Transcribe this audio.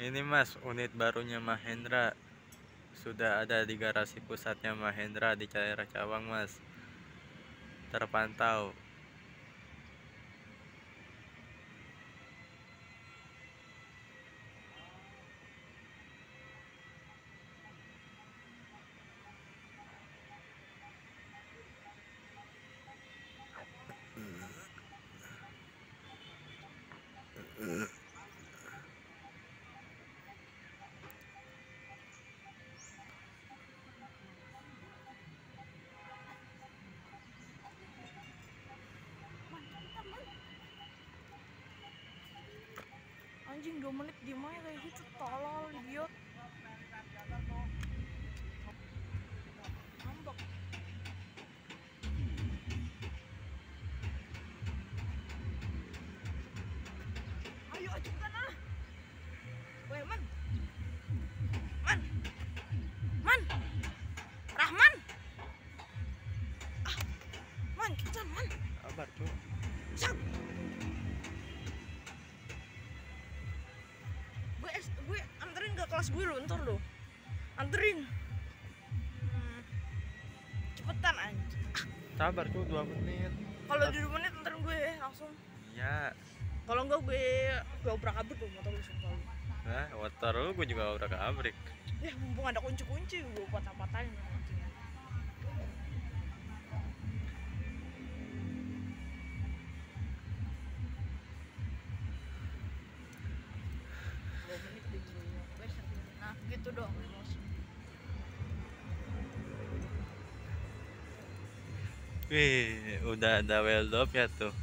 Ini mas, unit barunya Mahendra sudah ada di garasi pusatnya Mahendra di daerah Cawang mas. Terpantau. Anjing 2 menit diem aja kayak gitu? Tolol idiot. Ayo ah Weh, man. Man. Man. Rahman. Ah. Man man. Cuy. Gue anterin ke kelas gue lo, ntar lo. Anterin. Hmm. Cepetan anjing. Sabar cuy 2 menit. Kalau di dua menit anterin gue langsung. Ya. Kalau enggak gue gue obrak abrik gue motor lu sumpah lu. Nah, motor lu gue juga udah keabrik. Ya mumpung ada kunci-kunci gue gitu dong. Wih, udah ada well ya tuh.